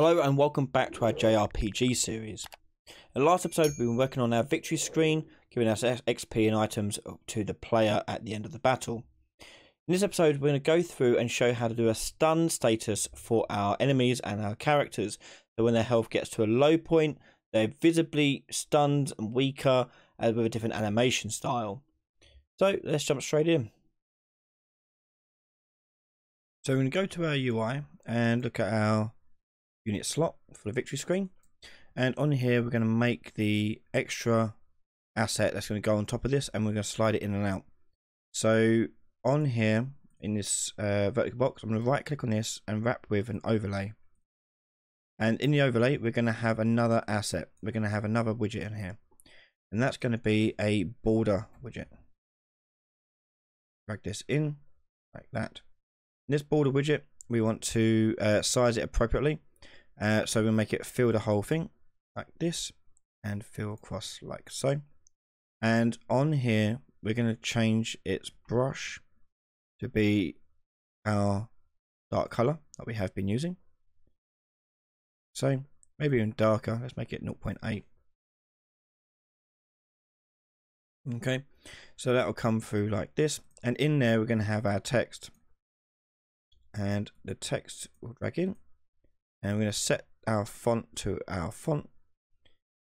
Hello and welcome back to our JRPG series. In the last episode we've been working on our victory screen, giving us XP and items to the player at the end of the battle. In this episode we're going to go through and show how to do a stun status for our enemies and our characters. So when their health gets to a low point, they're visibly stunned and weaker and with a different animation style. So let's jump straight in. So we're going to go to our UI and look at our unit slot for the victory screen. And on here, we're going to make the extra asset that's going to go on top of this and we're going to slide it in and out. So on here in this uh, vertical box, I'm going to right click on this and wrap with an overlay. And in the overlay, we're going to have another asset. We're going to have another widget in here. And that's going to be a border widget. Drag this in like that. In this border widget, we want to uh, size it appropriately. Uh, so we'll make it fill the whole thing like this and fill across like so. And on here, we're going to change its brush to be our dark color that we have been using. So maybe even darker. Let's make it 0.8. Okay, so that will come through like this. And in there, we're going to have our text. And the text will drag in and we're going to set our font to our font.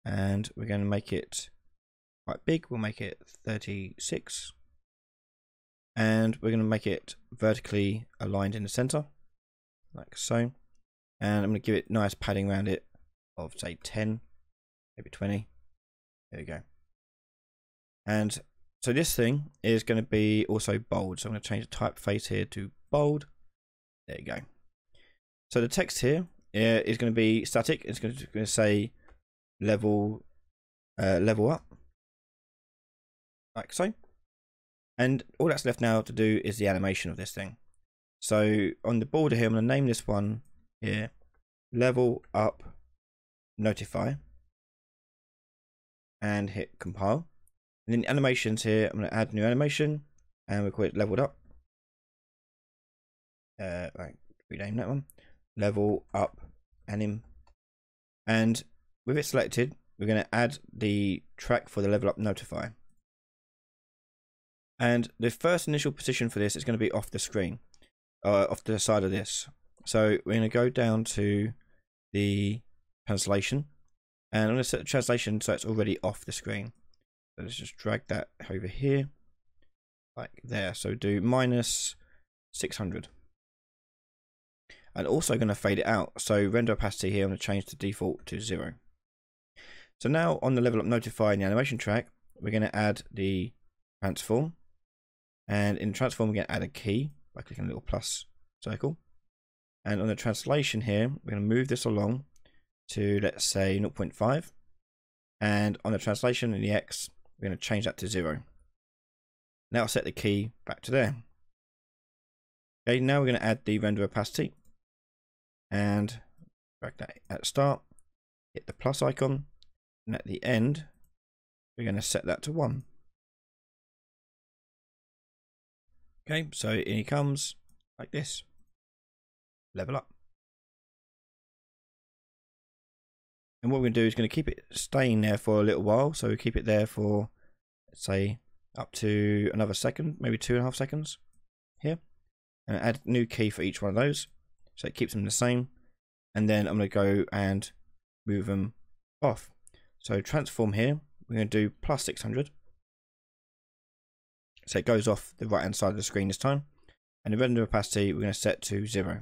And we're going to make it quite big. We'll make it 36 and we're going to make it vertically aligned in the center like so. And I'm going to give it nice padding around it of say 10 maybe 20 there we go. And so this thing is going to be also bold. So I'm going to change the typeface here to bold. There you go. So the text here is going to be static. It's going to, say level uh, level up, like so. And all that's left now to do is the animation of this thing. So on the border here, I'm going to name this one here level up notify and hit compile. And then animations here, I'm going to add new animation and we'll call it leveled up. Uh, right, rename that one. Level up anim. And with it selected, we're going to add the track for the level up notify. And the first initial position for this is going to be off the screen, uh, off the side of this. So we're going to go down to the translation and I'm going to set the translation so it's already off the screen. So let's just drag that over here, like there. So do minus 600 and also going to fade it out. So render opacity here, I'm going to change the default to zero. So now on the level up notify in the animation track, we're going to add the transform. And in transform, we're going to add a key by clicking a little plus circle. And on the translation here, we're going to move this along to, let's say, 0.5. And on the translation in the X, we're going to change that to zero. Now I'll set the key back to there. Okay, now we're going to add the render opacity and drag that at start, hit the plus icon, and at the end, we're going to set that to 1. Okay, so in he comes like this. Level up. And what we're going to do is going to keep it staying there for a little while. So we keep it there for, let's say, up to another second, maybe two and a half seconds here. And add new key for each one of those. So it keeps them the same. And then I'm going to go and move them off. So transform here, we're going to do plus 600. So it goes off the right hand side of the screen this time. And the render opacity we're going to set to zero.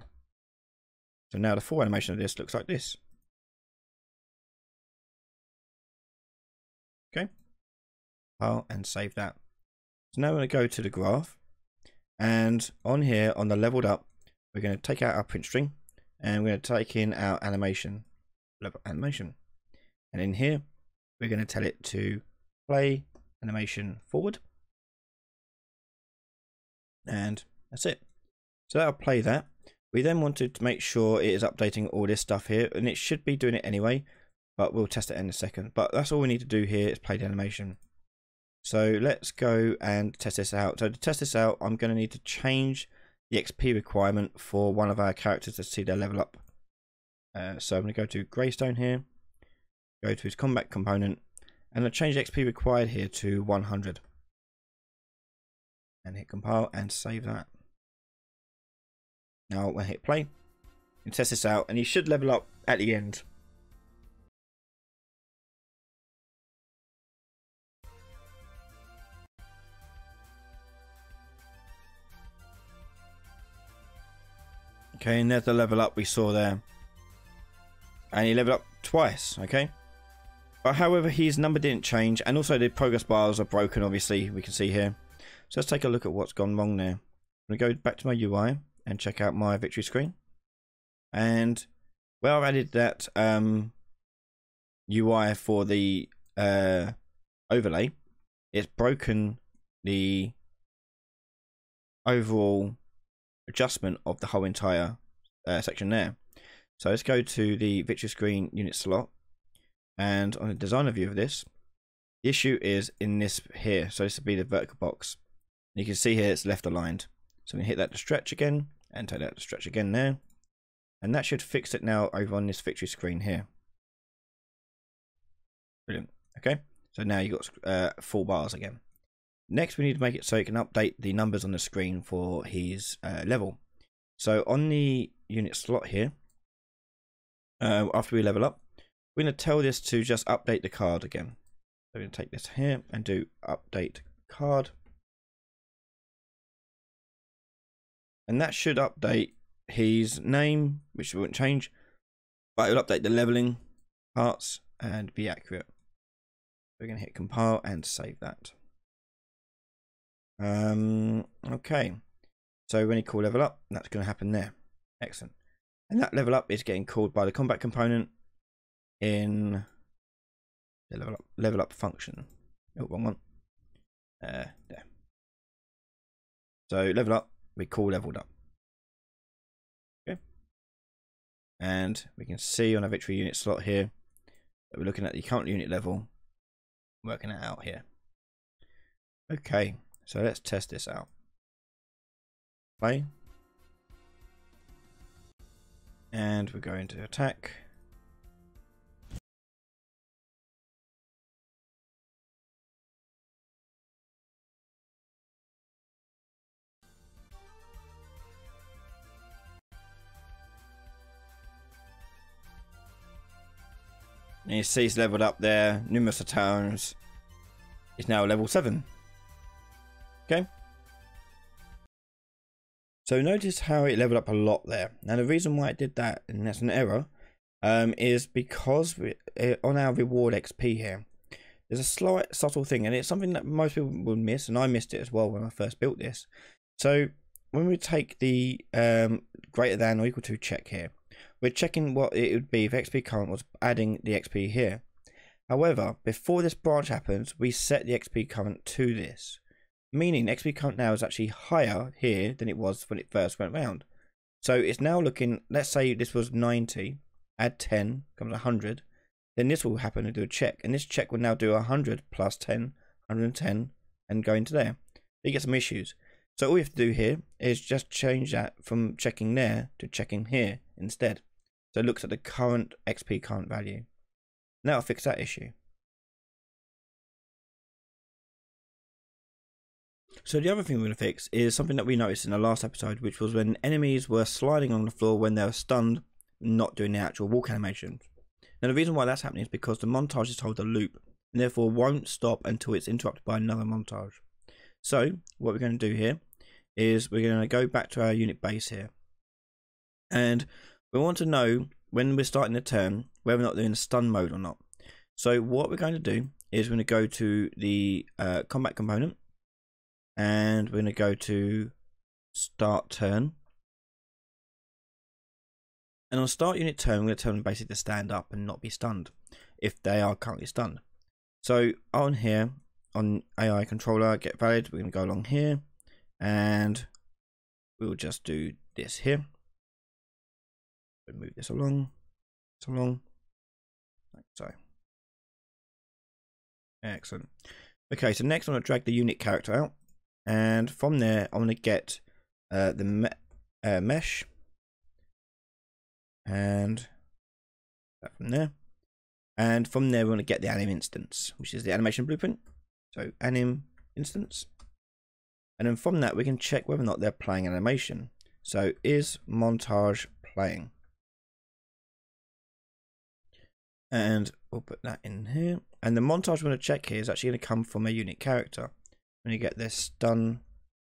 So now the full animation of this looks like this. Okay. File and save that. So now we're going to go to the graph. And on here, on the leveled up, we're going to take out our print string and we're going to take in our animation. Animation. And in here we're going to tell it to play animation forward. And that's it. So that'll play that. We then wanted to make sure it is updating all this stuff here and it should be doing it anyway but we'll test it in a second. But that's all we need to do here is play the animation. So let's go and test this out. So to test this out i'm going to need to change the XP requirement for one of our characters to see their level up. Uh, so I'm going to go to Greystone here, go to his combat component, and I'll change XP required here to 100. And hit compile and save that. Now I hit play, and test this out, and you should level up at the end. Okay, and there's the level up we saw there. And he leveled up twice, okay? But however, his number didn't change, and also the progress bars are broken, obviously, we can see here. So let's take a look at what's gone wrong there. I'm going to go back to my UI and check out my victory screen. And where I've added that um, UI for the uh, overlay, it's broken the overall adjustment of the whole entire uh, section there. So let's go to the victory screen unit slot and on the designer view of this, the issue is in this here. So this would be the vertical box. You can see here it's left aligned. So we hit that to stretch again and take that to stretch again there. And that should fix it now over on this victory screen here. Brilliant. Okay. So now you've got uh, full bars again. Next, we need to make it so it can update the numbers on the screen for his uh, level. So on the unit slot here, uh, after we level up, we're going to tell this to just update the card again. So we're going to take this here and do update card. And that should update his name, which won't change, but it will update the leveling parts and be accurate. We're going to hit compile and save that. Um, okay. So when you call level up, that's going to happen there. Excellent. And that level up is getting called by the combat component in the level up, level up function. Oh, wrong one. Uh, there. So level up, we call leveled up. Okay. And we can see on our victory unit slot here that we're looking at the current unit level, working it out here. Okay. So let's test this out. Play. And we're going to attack. And you see he's leveled up there numerous times. He's now level 7. Okay. So notice how it leveled up a lot there. Now the reason why it did that, and that's an error, um, is because we, uh, on our reward XP here, there's a slight subtle thing, and it's something that most people would miss, and I missed it as well when I first built this. So when we take the um, greater than or equal to check here, we're checking what it would be if XP current was adding the XP here. However, before this branch happens, we set the XP current to this meaning XP count now is actually higher here than it was when it first went round. So it's now looking, let's say this was 90, add 10, comes 100, then this will happen and do a check. And this check will now do 100 plus 10, 110, and go into there. You get some issues. So all we have to do here is just change that from checking there to checking here instead. So it looks at the current XP current value. Now I'll fix that issue. So the other thing we're going to fix is something that we noticed in the last episode, which was when enemies were sliding on the floor when they were stunned, not doing the actual walk animation. Now the reason why that's happening is because the montage is told a loop, and therefore won't stop until it's interrupted by another montage. So what we're going to do here is we're going to go back to our unit base here, and we want to know when we're starting the turn whether or not they're in stun mode or not. So what we're going to do is we're going to go to the uh, combat component and we're going to go to start turn. And on start unit turn, we're going to tell them basically to stand up and not be stunned if they are currently stunned. So on here, on AI controller, get valid, we're going to go along here and we'll just do this here. Move this along, this along, like so. Excellent. Okay, so next I'm going to drag the unit character out and from there I'm going to get uh, the me uh, mesh and from there. And from there, we want to get the anim instance, which is the animation blueprint. So anim instance. And then from that, we can check whether or not they're playing animation. So is montage playing? And we'll put that in here. And the montage we're going to check here is actually going to come from a unit character. When you get this stun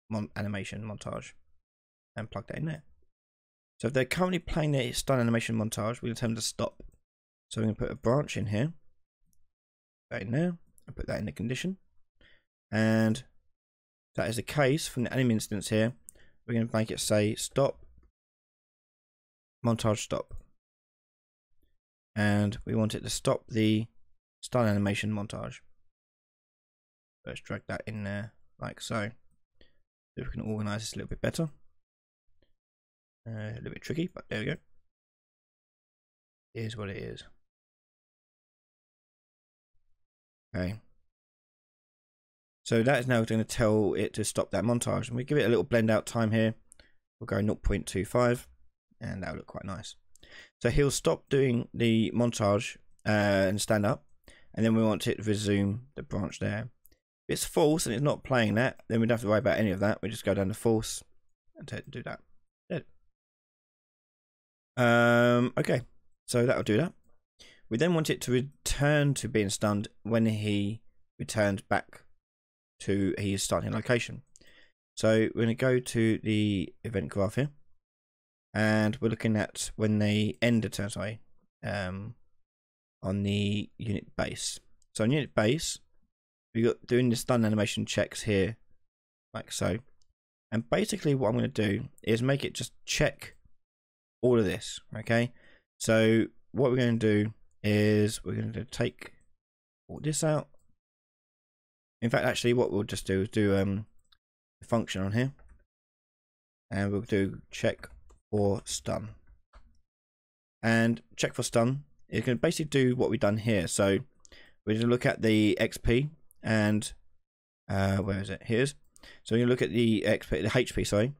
mon animation montage and plug that in there. So if they're currently playing their stun animation montage, we'll tell them to stop. So we're going to put a branch in here. That in there. And put that in the condition. And that is the case from the anim instance here. We're going to make it say stop. Montage stop. And we want it to stop the stun animation montage. Let's drag that in there like so. So we can organize this a little bit better. Uh, a little bit tricky, but there we go. Is what it is. Okay. So that is now going to tell it to stop that montage. And we give it a little blend out time here. We'll go 0.25 and that'll look quite nice. So he'll stop doing the montage uh, and stand up. And then we want it to resume the branch there. If it's false and it's not playing that, then we don't have to worry about any of that. We just go down to false and do that. Um, okay, so that'll do that. We then want it to return to being stunned when he returned back to his starting location. So we're going to go to the event graph here. And we're looking at when they end a turn, sorry, um, on the unit base. So on unit base, we got doing the stun animation checks here, like so. And basically what I'm going to do is make it just check all of this, okay? So what we're going to do is we're going to take all this out. In fact, actually what we'll just do is do um, a function on here. And we'll do check for stun. And check for stun is going to basically do what we've done here. So we're going to look at the XP and uh, where is it? Here's. So you look at the XP, the HP, sorry,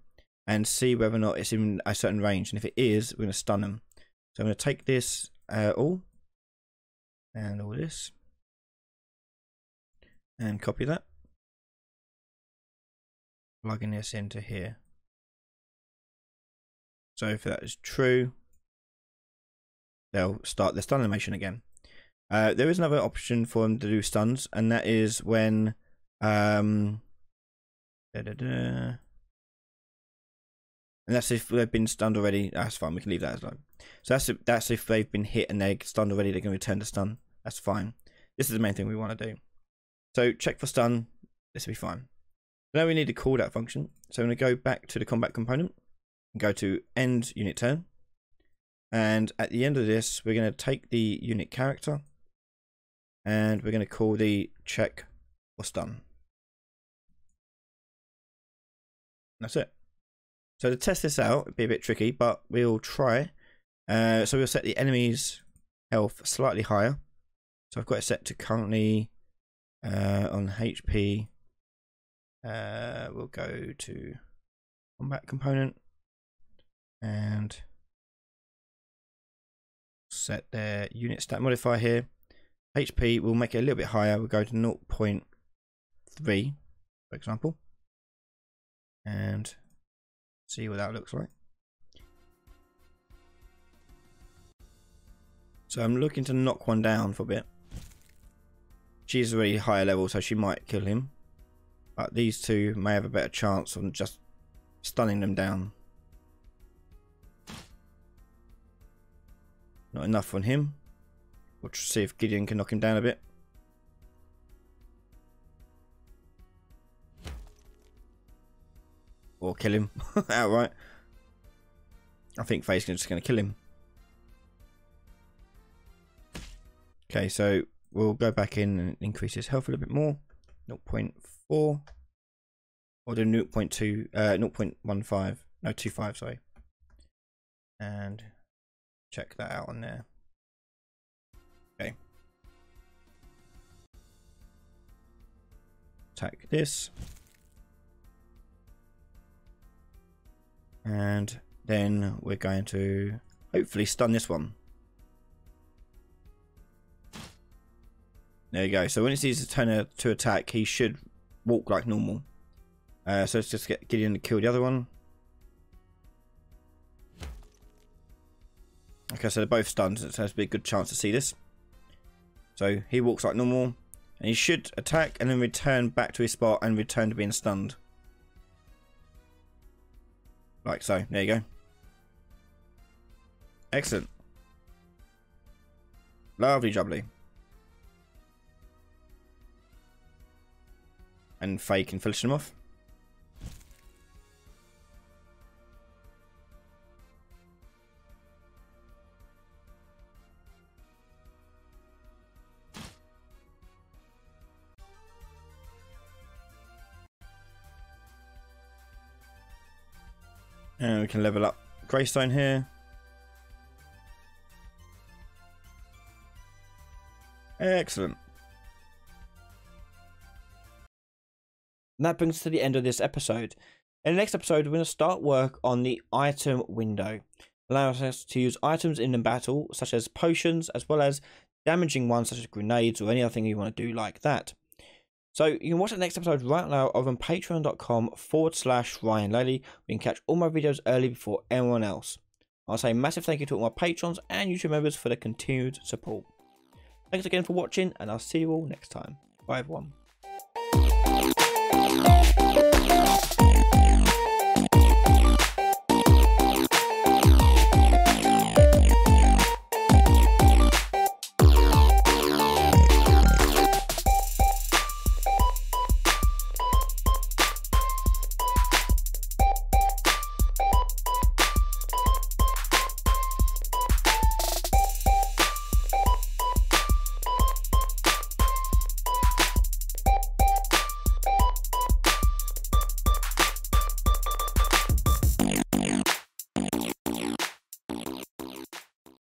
and see whether or not it's in a certain range. And if it is, we're going to stun them. So I'm going to take this uh, all and all this and copy that. Plugging this into here. So if that is true, they'll start the stun animation again. Uh, there is another option for them to do stuns, and that is when um, da -da -da, and that's if they've been stunned already. That's fine. We can leave that as long. So that's if, that's if they've been hit and they're stunned already. They're going to return to stun. That's fine. This is the main thing we want to do. So check for stun. This will be fine. Now we need to call that function. So I'm going to go back to the combat component and go to end unit turn. And at the end of this, we're going to take the unit character and we're going to call the check for stun. That's it. So to test this out, it'd be a bit tricky, but we'll try. Uh, so we'll set the enemy's health slightly higher. So I've got it set to currently uh, on HP. Uh, we'll go to combat component and set their unit stat modifier here. HP, we'll make it a little bit higher. We'll go to 0.3, for example. And see what that looks like. So I'm looking to knock one down for a bit. She's already higher level, so she might kill him. But these two may have a better chance of just stunning them down. Not enough on him. We'll see if Gideon can knock him down a bit. Or kill him outright. I think Faye's just going to kill him. Okay, so we'll go back in and increase his health a little bit more. 0.4. Or do 0.2, uh, 0.15. No, 25, sorry. And check that out on there. Attack this. And then we're going to hopefully stun this one. There you go. So when he sees the turner to attack, he should walk like normal. Uh, so let's just get Gideon to kill the other one. Okay, so they're both stunned, so it has to be a good chance to see this. So he walks like normal, and he should attack and then return back to his spot and return to being stunned. Like so. There you go. Excellent. Lovely jubbly. And Faye can finish him off. And we can level up Greystone here. Excellent. And that brings us to the end of this episode. In the next episode, we're going to start work on the item window, allowing us to use items in the battle, such as potions, as well as damaging ones such as grenades or any other thing you want to do like that. So you can watch the next episode right now over on patreon.com forward slash Ryan Laley. We can catch all my videos early before anyone else. I'll say massive thank you to all my patrons and YouTube members for their continued support. Thanks again for watching and I'll see you all next time. Bye everyone.